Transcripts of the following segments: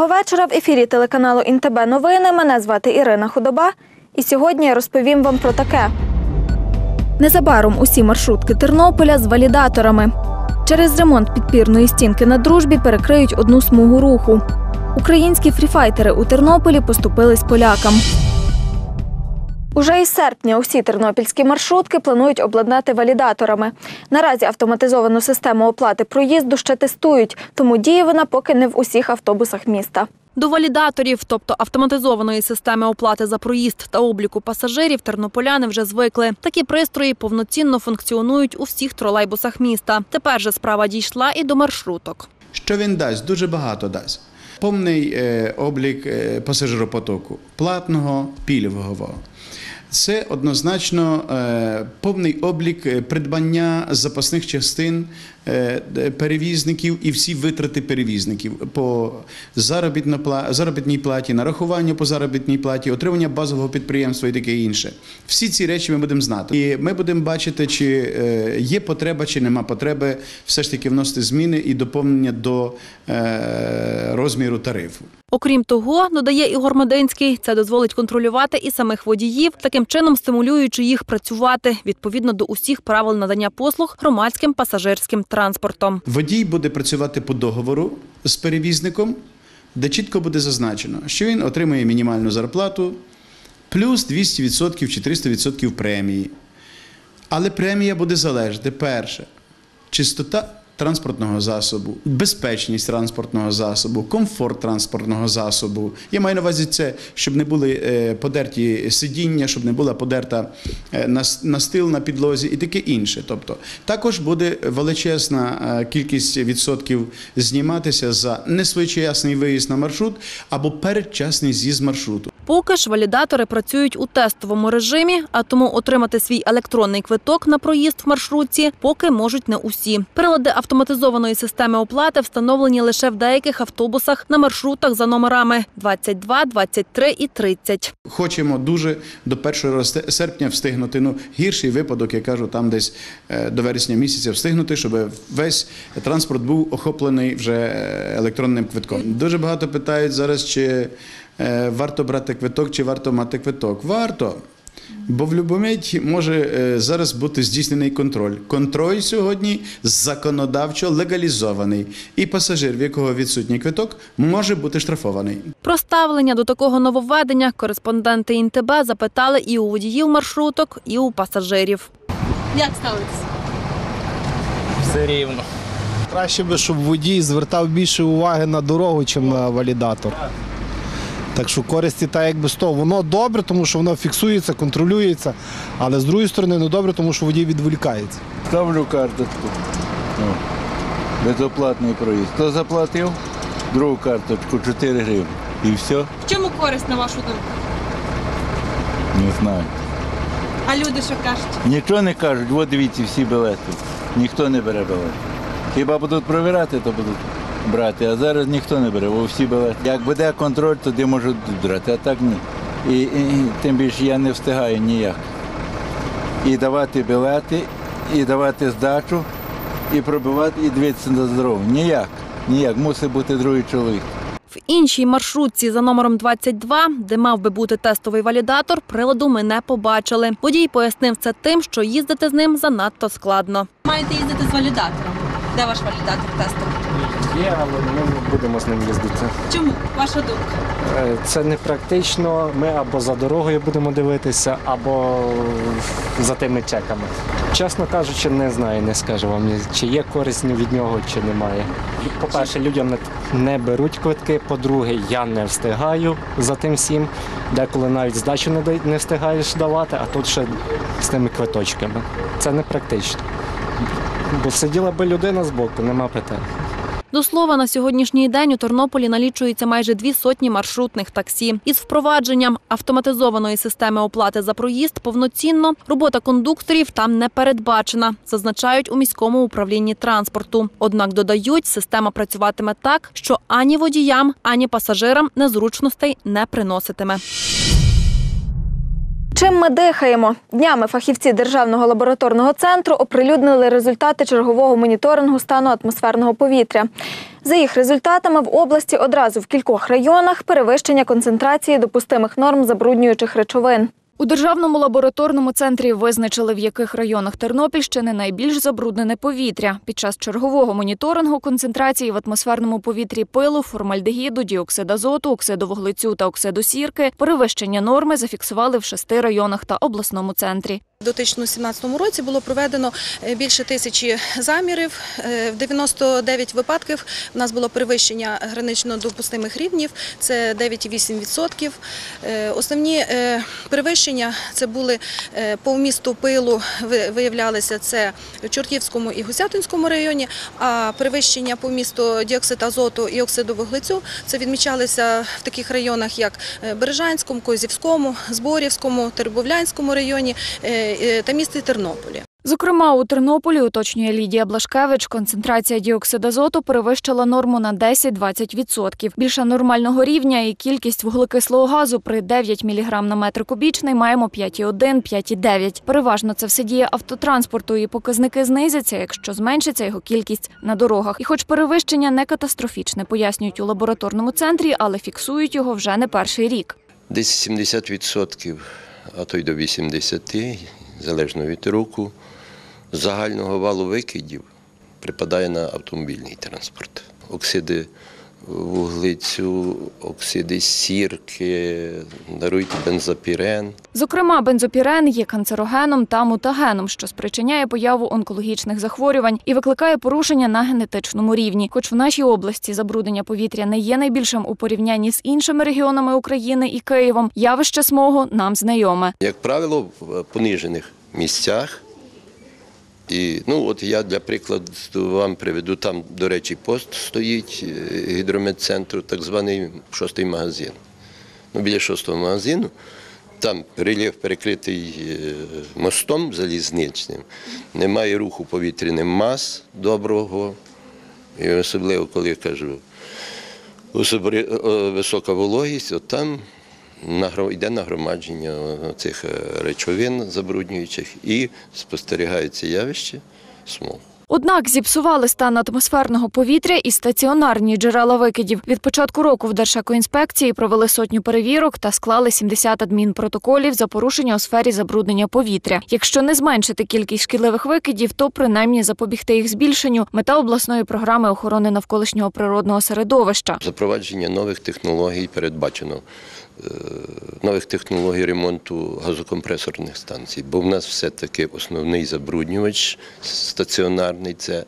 Доброго вечора. В ефірі телеканалу Інтеб новини. Мене звати Ірина Худоба. І сьогодні я розповім вам про таке. Незабаром усі маршрутки Тернополя з валідаторами. Через ремонт підпірної стінки на дружбі перекриють одну смугу руху. Українські фріфайтери у Тернополі поступились полякам. Уже із серпня усі тернопільські маршрутки планують обладнати валідаторами. Наразі автоматизовану систему оплати проїзду ще тестують, тому діє вона поки не в усіх автобусах міста. До валідаторів, тобто автоматизованої системи оплати за проїзд та обліку пасажирів, тернополяни вже звикли. Такі пристрої повноцінно функціонують у всіх тролейбусах міста. Тепер же справа дійшла і до маршруток. Що він дасть? Дуже багато дасть. Повний е, облік е, пасажиропотоку, платного, пільгового. Це однозначно е, повний облік е, придбання запасних частин перевізників і всі витрати перевізників по заробітній платі, нарахування по заробітній платі, отримання базового підприємства і таке інше. Всі ці речі ми будемо знати. І ми будемо бачити, чи е, є потреба, чи нема потреби все ж таки вносити зміни і доповнення до е, розміру тарифу. Окрім того, додає Ігор Мединський, це дозволить контролювати і самих водіїв, таким чином стимулюючи їх працювати відповідно до усіх правил надання послуг громадським пасажирським транспортом. Водій буде працювати по договору з перевізником, де чітко буде зазначено, що він отримує мінімальну зарплату плюс 200% чи 300% премії. Але премія буде залежати перше, чистота транспортного засобу, безпечність транспортного засобу, комфорт транспортного засобу. Я маю на увазі це, щоб не були е, подерті сидіння, щоб не була подерта е, нас- настил на підлозі і таке інше. Тобто, також буде величезна е, кількість відсотків зніматися за несвоєчасний виїзд на маршрут або передчасний з'їзд маршруту. Поки ж валідатори працюють у тестовому режимі, а тому отримати свій електронний квиток на проїзд в маршрутці поки можуть не усі. Прилади автоматизованої системи оплати встановлені лише в деяких автобусах на маршрутах за номерами 22, 23 і 30. Хочемо дуже до 1 серпня встигнути. Ну, гірший випадок, я кажу, там десь е, до вересня місяця встигнути, щоб весь транспорт був охоплений вже е, електронним квитком. Дуже багато питають зараз, чи е, варто брати квиток, чи варто мати квиток. Варто. Бо в мить може е, зараз бути здійснений контроль. Контроль сьогодні законодавчо легалізований, і пасажир, в якого відсутній квиток, може бути штрафований. Про ставлення до такого нововведення кореспонденти ІНТБ запитали і у водіїв маршруток, і у пасажирів. Як ставитися? Все рівно. Краще би, щоб водій звертав більше уваги на дорогу, ніж на валідатор. Так що користі так якби з того. Воно добре, тому що воно фіксується, контролюється, але з другої сторони не добре, тому що водій відволікається. Ставлю карточку. О, Безоплатний проїзд. Хто заплатив? Другу карточку 4 гривні. І все? В чому користь на вашу думку? Не знаю. А люди що кажуть? Нічого не кажуть, от дивіться всі білети. Ніхто не бере білети. Хіба будуть провіряти, то будуть брати, а зараз ніхто не бере, бо всі білети. Як буде контроль, тоді можуть брати, а так ні. І, і, і тим більше я не встигаю ніяк. І давати білети, і давати здачу, і пробивати, і дивитися на здоров'я. Ніяк. Ніяк. Мусить бути другий чоловік. В іншій маршрутці за номером 22, де мав би бути тестовий валідатор, приладу ми не побачили. Водій пояснив це тим, що їздити з ним занадто складно. Маєте їздити з валідатором. Де ваш валідатор тестовий? Є, але ми не будемо з ним їздити. Чому? Ваша думка? Е, Це не практично. Ми або за дорогою будемо дивитися, або за тими чеками. Чесно кажучи, не знаю, не скажу вам, чи є користь від нього, чи немає. По-перше, людям не, не беруть квитки. По-друге, я не встигаю за тим всім. Деколи навіть здачу не, дай- не встигаєш давати, а тут ще з тими квиточками. Це не практично. Бо сиділа би людина збоку, нема питань. До слова, на сьогоднішній день у Тернополі налічується майже дві сотні маршрутних таксі. Із впровадженням автоматизованої системи оплати за проїзд повноцінно робота кондукторів там не передбачена, зазначають у міському управлінні транспорту. Однак додають, система працюватиме так, що ані водіям, ані пасажирам незручностей не приноситиме. Чим ми дихаємо? Днями фахівці Державного лабораторного центру оприлюднили результати чергового моніторингу стану атмосферного повітря. За їх результатами в області одразу в кількох районах перевищення концентрації допустимих норм забруднюючих речовин. У державному лабораторному центрі визначили, в яких районах Тернопільщини найбільш забруднене повітря. Під час чергового моніторингу концентрації в атмосферному повітрі пилу, формальдегіду, діоксид азоту, оксиду вуглецю та оксиду сірки перевищення норми зафіксували в шести районах та обласному центрі. У 2017 році було проведено е, більше тисячі замірів. Е, В 99 випадків у нас було перевищення гранично допустимих рівнів, це 9,8%. Е, Основні перевищення це були по вмісту пилу, виявлялися це в Чортівському і Гусятинському районі, а перевищення по вмісту діоксид азоту і оксиду вуглецю це відмічалися в таких районах, як Бережанському, Козівському, Зборівському, Тербовлянському районі та місті Тернополі. Зокрема, у Тернополі, уточнює Лідія Блашкевич, концентрація діоксиду азоту перевищила норму на 10-20%. Більше нормального рівня і кількість вуглекислого газу при 9 мг на метр кубічний маємо 5,1-5,9. Переважно це все діє автотранспорту, і показники знизяться, якщо зменшиться його кількість на дорогах. І хоч перевищення не катастрофічне, пояснюють у лабораторному центрі, але фіксують його вже не перший рік. Десь 70%, а то й до 80%, залежно від року, загального валу викидів припадає на автомобільний транспорт. Оксиди вуглецю, оксиди сірки, даруйте бензопірен. Зокрема, бензопірен є канцерогеном та мутагеном, що спричиняє появу онкологічних захворювань і викликає порушення на генетичному рівні. Хоч в нашій області забруднення повітря не є найбільшим у порівнянні з іншими регіонами України і Києвом, явище смогу нам знайоме. Як правило, в понижених місцях. І ну, от я для прикладу вам приведу, там, до речі, пост стоїть е, гідрометцентру, так званий шостий магазин. Ну, біля шостого магазину, там рельєф перекритий е, мостом залізничним, немає руху повітряним мас доброго. І особливо, коли я кажу, висока вологість, от там йде нагромадження цих е, речовин забруднюючих і спостерігається явище смогу. Однак зіпсували стан атмосферного повітря і стаціонарні джерела викидів. Від початку року в Держекоінспекції провели сотню перевірок та склали 70 адмінпротоколів за порушення у сфері забруднення повітря. Якщо не зменшити кількість шкідливих викидів, то принаймні запобігти їх збільшенню мета обласної програми охорони навколишнього природного середовища. Запровадження нових технологій передбачено. Е, Нових технологій ремонту газокомпресорних станцій, бо в нас все-таки основний забруднювач стаціонарний це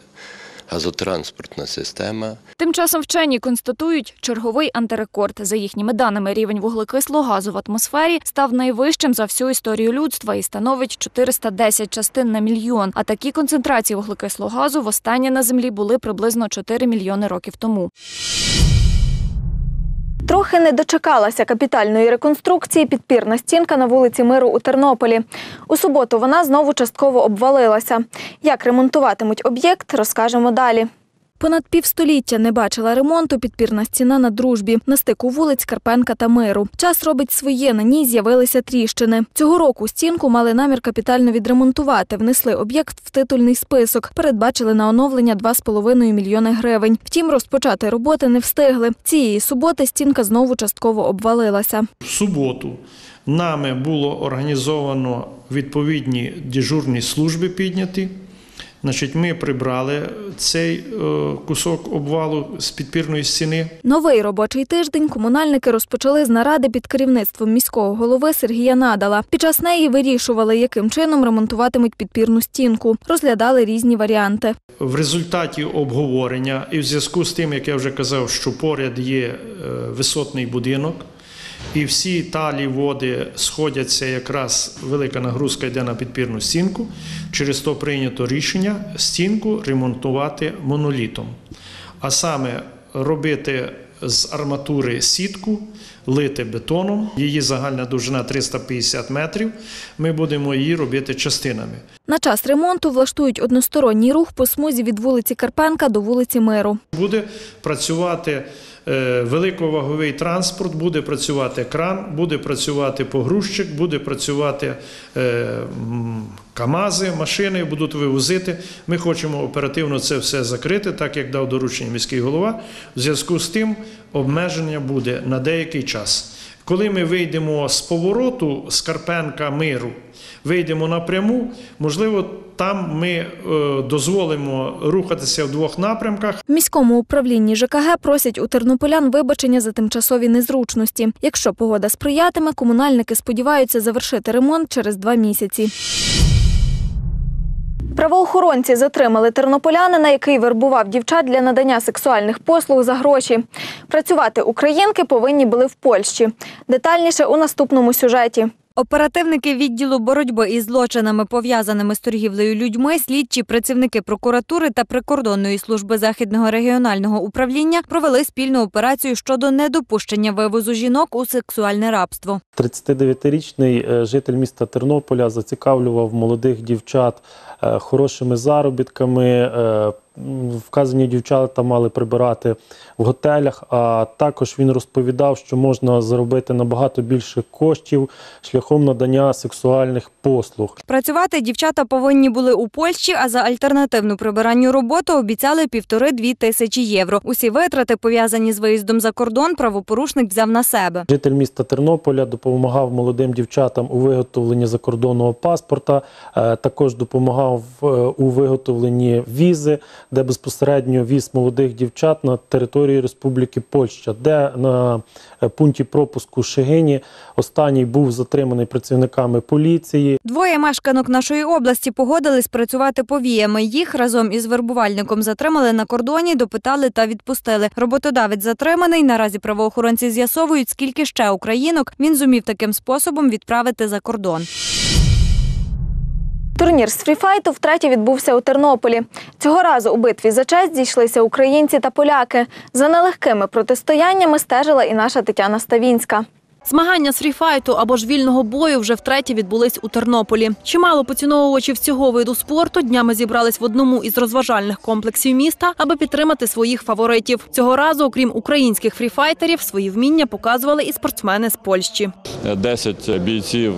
газотранспортна система. Тим часом вчені констатують черговий антирекорд. За їхніми даними, рівень вуглекислого газу в атмосфері став найвищим за всю історію людства і становить 410 частин на мільйон. А такі концентрації вуглекислого газу востаннє на землі були приблизно 4 мільйони років тому. Трохи не дочекалася капітальної реконструкції підпірна стінка на вулиці Миру у Тернополі. У суботу вона знову частково обвалилася. Як ремонтуватимуть об'єкт, розкажемо далі. Понад півстоліття не бачила ремонту підпірна стіна на дружбі на стику вулиць Карпенка та Миру. Час робить своє. На ній з'явилися тріщини. Цього року стінку мали намір капітально відремонтувати. Внесли об'єкт в титульний список. Передбачили на оновлення 2,5 мільйони гривень. Втім, розпочати роботи не встигли. Цієї суботи стінка знову частково обвалилася. В суботу нами було організовано відповідні дежурні служби підняті. Значить, ми прибрали цей е, кусок обвалу з підпірної стіни. Новий робочий тиждень комунальники розпочали з наради під керівництвом міського голови Сергія Надала. Під час неї вирішували, яким чином ремонтуватимуть підпірну стінку. Розглядали різні варіанти. В результаті обговорення і в зв'язку з тим, як я вже казав, що поряд є е, висотний будинок, і всі талі води сходяться, якраз велика нагрузка йде на підпірну стінку. Через то прийнято рішення стінку ремонтувати монолітом. А саме робити з арматури сітку, лити бетоном. Її загальна довжина 350 метрів. Ми будемо її робити частинами. На час ремонту влаштують односторонній рух по смузі від вулиці Карпенка до вулиці Миру. Буде працювати великоваговий транспорт, буде працювати кран, буде працювати погрузчик, буде працювати е, КАМАЗи, машини будуть вивозити. Ми хочемо оперативно це все закрити, так як дав доручення міський голова. В зв'язку з тим обмеження буде на деякий час. Коли ми вийдемо з повороту з Карпенка миру, вийдемо напряму, можливо, там ми е, дозволимо рухатися в двох напрямках. Міському управлінні ЖКГ просять у тернополян вибачення за тимчасові незручності. Якщо погода сприятиме, комунальники сподіваються завершити ремонт через два місяці. Правоохоронці затримали тернополянина, який вербував дівчат для надання сексуальних послуг за гроші. Працювати українки повинні були в Польщі. Детальніше у наступному сюжеті. Оперативники відділу боротьби із злочинами, пов'язаними з торгівлею людьми, слідчі працівники прокуратури та прикордонної служби західного регіонального управління провели спільну операцію щодо недопущення вивозу жінок у сексуальне рабство. 39-річний е, житель міста Тернополя зацікавлював молодих дівчат е, хорошими заробітками. Вказані дівчата мали прибирати в готелях, а також він розповідав, що можна заробити набагато більше коштів шляхом надання сексуальних послуг. Працювати дівчата повинні були у Польщі, а за альтернативну прибиранню роботу обіцяли півтори-дві тисячі євро. Усі витрати, пов'язані з виїздом за кордон, правопорушник взяв на себе. Житель міста Тернополя допомагав молодим дівчатам у виготовленні закордонного паспорта, е, також допомагав е, у виготовленні візи, де безпосередньо віз молодих дівчат на території Республіки Польща, де на е, пункті пропуску Шегині останній був затриманий працівниками поліції. Двоє мешканок нашої області погодились працювати повіями. Їх разом із вербувальником затримали на кордоні, допитали та відпустили. Роботодавець затриманий. Наразі правоохоронці з'ясовують, скільки ще українок він зумів таким способом відправити за кордон. Турнір з фріфайту втретє відбувся у Тернополі. Цього разу у битві за честь зійшлися українці та поляки. За нелегкими протистояннями стежила і наша Тетяна Ставінська. Змагання з фріфайту або ж вільного бою вже втретє відбулись у Тернополі. Чимало поціновувачів цього виду спорту днями зібрались в одному із розважальних комплексів міста, аби підтримати своїх фаворитів. Цього разу, окрім українських фріфайтерів, свої вміння показували і спортсмени з Польщі. 10 бійців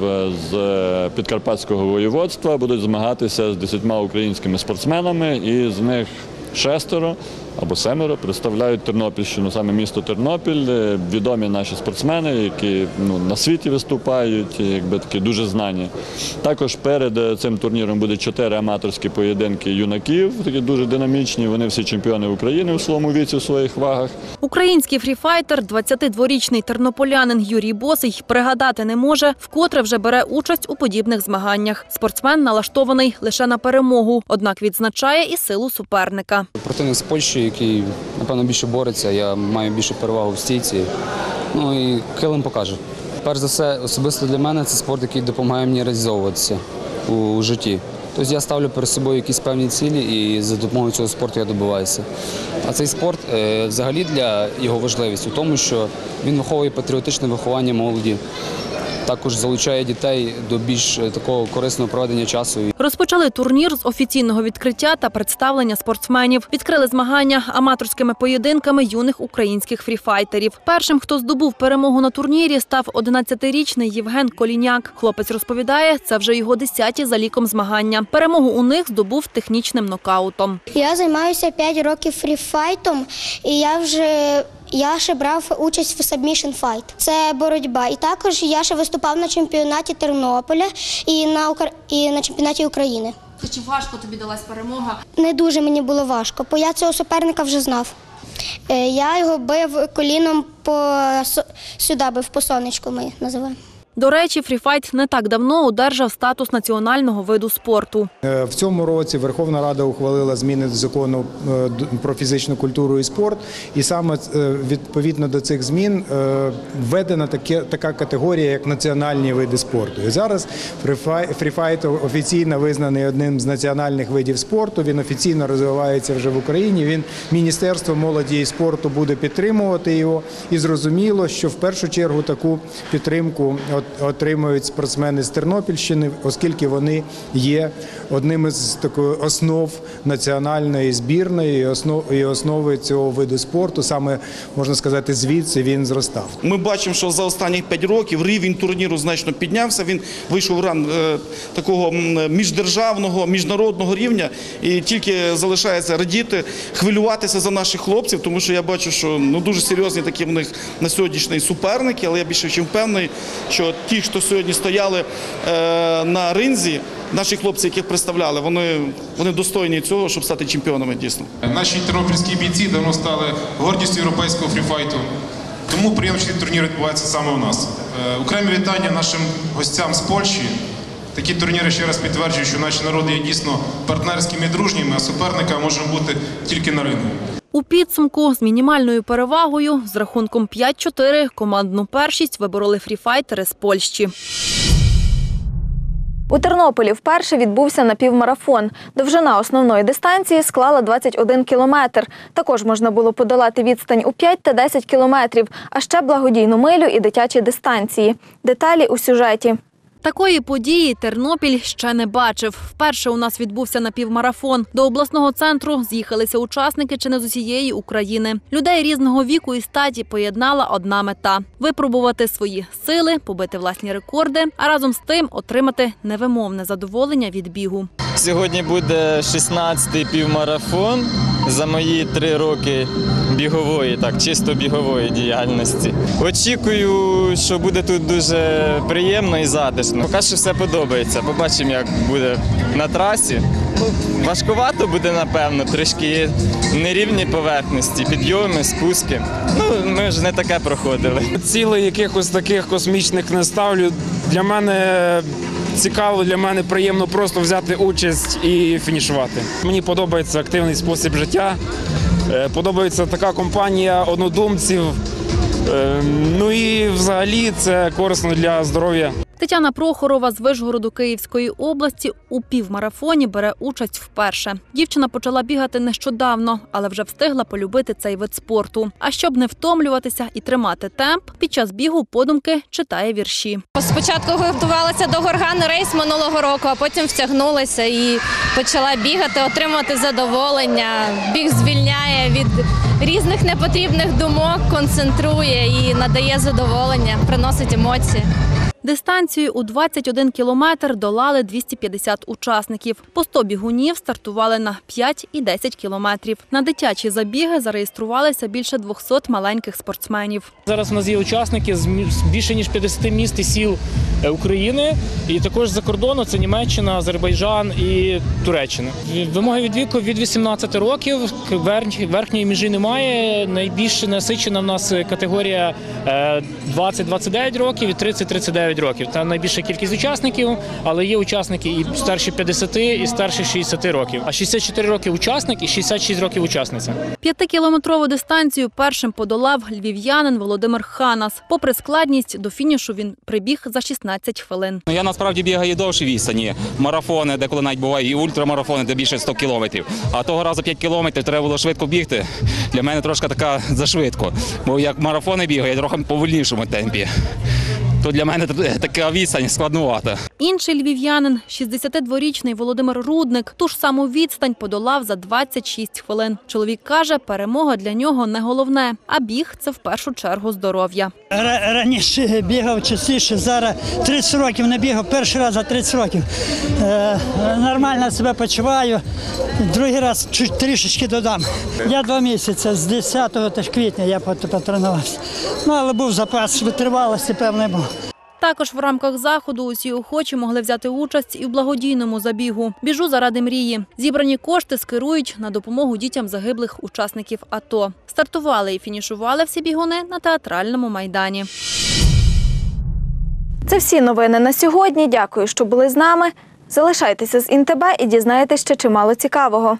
з підкарпатського воєводства будуть змагатися з 10 українськими спортсменами, і з них шестеро або семеро представляють Тернопільщину, саме місто Тернопіль. Е, Відомі наші спортсмени, які ну, на світі виступають, якби такі дуже знані. Також перед е, цим турніром буде чотири аматорські поєдинки юнаків, такі дуже динамічні. Вони всі чемпіони України у своєму віці, у своїх вагах. Український фріфайтер, 22-річний тернополянин Юрій Босий, пригадати не може, вкотре вже бере участь у подібних змаганнях. Спортсмен налаштований лише на перемогу, однак відзначає і силу суперника. Противник з Польщі, який, напевно, більше бореться, я маю більшу перевагу в стійці. Ну і килим покаже. Перш за все, особисто для мене це спорт, який допомагає мені реалізовуватися у житті. Тобто я ставлю перед собою якісь певні цілі і за допомогою цього спорту я добиваюся. А цей спорт е, взагалі для його важливість у тому, що він виховує патріотичне виховання молоді, також залучає дітей до більш е, такого корисного проведення часу. Розпочали турнір з офіційного відкриття та представлення спортсменів. Відкрили змагання аматорськими поєдинками юних українських фріфайтерів. Першим, хто здобув перемогу на турнірі, став 11-річний Євген Коліняк. Хлопець розповідає, це вже його десяті за ліком змагання. Перемогу у них здобув технічним нокаутом. Я займаюся 5 років фріфайтом, і я вже я ще брав участь в Submission Fight. Це боротьба. І також я ще виступав на чемпіонаті Тернополя і на Укра- і на чемпіонаті України. Чи важко тобі далась перемога? Не дуже мені було важко, бо я цього суперника вже знав. Е, Я його бив коліном по сюди бив по сонечку. Ми називаємо. До речі, фріфайт не так давно одержав статус національного виду спорту. Е, В цьому році Верховна Рада ухвалила зміни до закону е, про фізичну культуру і спорт, і саме е, відповідно до цих змін введена таке, така категорія, як національні види спорту. І зараз фріфай- фріфайт офіційно визнаний одним з національних видів спорту. Він офіційно розвивається вже в Україні. Він Міністерство молоді і спорту буде підтримувати його. І зрозуміло, що в першу чергу таку підтримку отримують спортсмени з Тернопільщини, оскільки вони є одним із такої основ національної збірної і і основи цього виду спорту. Саме можна сказати, звідси він зростав. Ми бачимо, що за останні 5 років рівень турніру значно піднявся. Він вийшов в ранг е, такого міждержавного, міжнародного рівня. І тільки залишається радіти, хвилюватися за наших хлопців, тому що я бачу, що ну дуже серйозні такі в них на сьогоднішній суперники. Але я більше чим впевнений, що ті, хто сьогодні стояли е, на ринзі, наші хлопці, яких представляли, вони, вони достойні цього, щоб стати чемпіонами дійсно. Наші тернопільські бійці давно стали гордістю європейського фріфайту. Тому що ці турніри саме у нас. Е, Окремі вітання нашим гостям з Польщі. Такі турніри ще раз підтверджують, що наші народи є дійсно партнерськими і дружніми, а суперника можемо бути тільки на рингу. У підсумку з мінімальною перевагою з рахунком 5-4 командну першість вибороли фріфайтери з Польщі. У Тернополі вперше відбувся напівмарафон. Довжина основної дистанції склала 21 кілометр. Також можна було подолати відстань у 5 та 10 кілометрів, а ще благодійну милю і дитячі дистанції. Деталі у сюжеті. Такої події Тернопіль ще не бачив. Вперше у нас відбувся напівмарафон. До обласного центру з'їхалися учасники чи не з усієї України. Людей різного віку і статі поєднала одна мета випробувати свої сили, побити власні рекорди, а разом з тим отримати невимовне задоволення від бігу. Сьогодні буде 16-й півмарафон за мої три роки бігової, так, чисто бігової діяльності. Очікую, що буде тут дуже приємно і затишно. Поки що все подобається. Побачимо, як буде на трасі. Ну, важкувато буде, напевно, трішки нерівні поверхності, підйоми, спуски. Ну, ми ж не таке проходили. Цілей якихось таких космічних не ставлю. Для мене цікаво, для мене приємно просто взяти участь і фінішувати. Мені подобається активний спосіб життя. е, Подобається така компанія однодумців. Е, Ну і взагалі це корисно для здоров'я. Тетяна Прохорова з Вишгороду Київської області у півмарафоні бере участь вперше. Дівчина почала бігати нещодавно, але вже встигла полюбити цей вид спорту. А щоб не втомлюватися і тримати темп, під час бігу подумки читає вірші. Спочатку готувалася до горгану рейс минулого року, а потім втягнулася і почала бігати, отримувати задоволення. Біг звільняє від різних непотрібних думок, концентрує і надає задоволення, приносить емоції. Дистанцію у 21 кілометр долали 250 учасників. По 100 бігунів стартували на 5 і 10 кілометрів. На дитячі забіги зареєструвалися більше 200 маленьких спортсменів. Зараз у нас є учасники з більше ніж 50 міст і сіл е, України, і також за кордону це Німеччина, Азербайджан і Туреччина. Вимоги від віку від 18 років верхньої межі немає. Найбільш насичена в нас категорія е, 20-29 років і 30-39 років. Це найбільша кількість учасників, але є учасники і старші 50, і старші 60 років. А 64 роки учасник і 66 років учасниця. П'ятикілометрову дистанцію першим подолав львів'янин Володимир Ханас. Попри складність, до фінішу він прибіг за 16 хвилин. Ну, Я насправді бігаю довші відстані. Марафони, де коли навіть буває, і ультрамарафони, де більше 100 кілометрів. А того разу 5 кілометрів треба було швидко бігти. Для мене трошки така зашвидко. Бо як марафони бігаю, я трохи повільнішому темпі. То для мене така відстань складнувата. Інший львів'янин, 62-річний Володимир Рудник, ту ж саму відстань подолав за 26 хвилин. Чоловік каже, перемога для нього не головне, а біг це в першу чергу здоров'я. Раніше бігав частіше, зараз 30 років не бігав, перший раз за 30 років. Е, нормально себе почуваю, другий раз чуть трішечки додам. Я два місяці, з 10 теж квітня я пот- потренувався. Ну, але був запас витривалості, певний був. Також в рамках заходу усі охочі могли взяти участь і в благодійному забігу. Біжу заради мрії. Зібрані кошти скерують на допомогу дітям загиблих учасників АТО. Стартували і фінішували всі бігуни на театральному майдані. Це всі новини на сьогодні. Дякую, що були з нами. Залишайтеся з Інтебе і дізнаєтесь ще чимало цікавого.